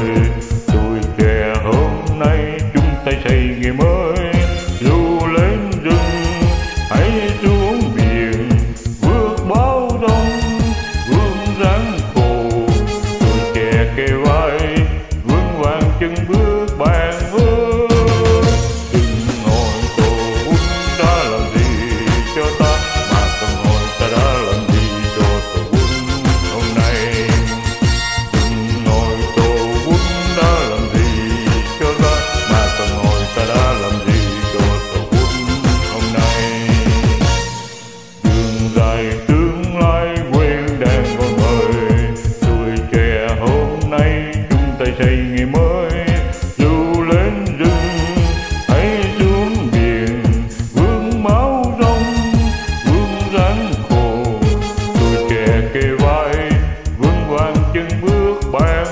away. chân bước bàn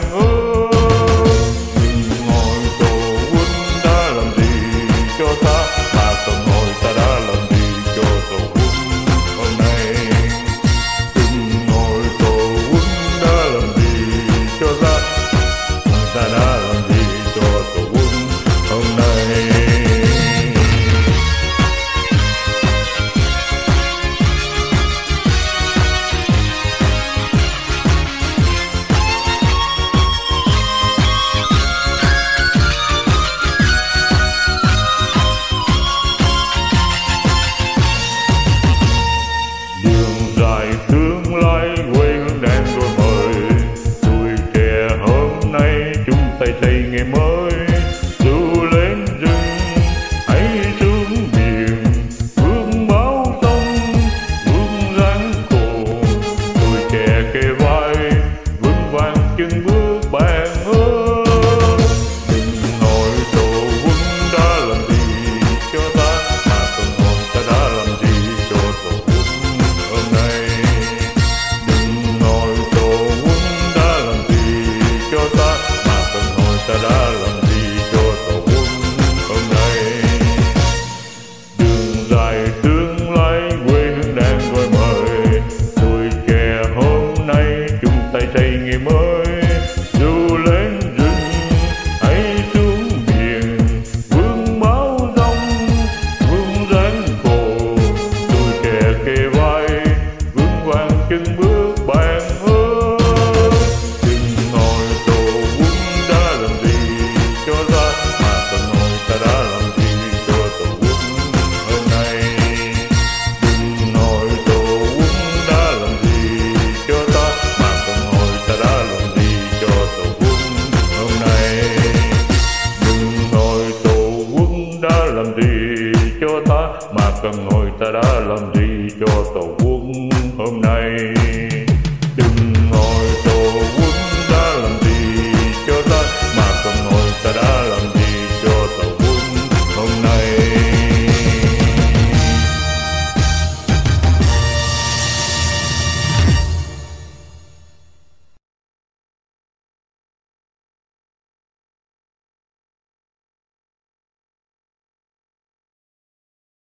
ngày mới, dù lên rừng hay xuống biển, vương máu rong, vương rắn cổ tôi kẻ kề vai, vương hoàng chân bước. trong người ta đã làm gì cho tổ quốc hôm nay?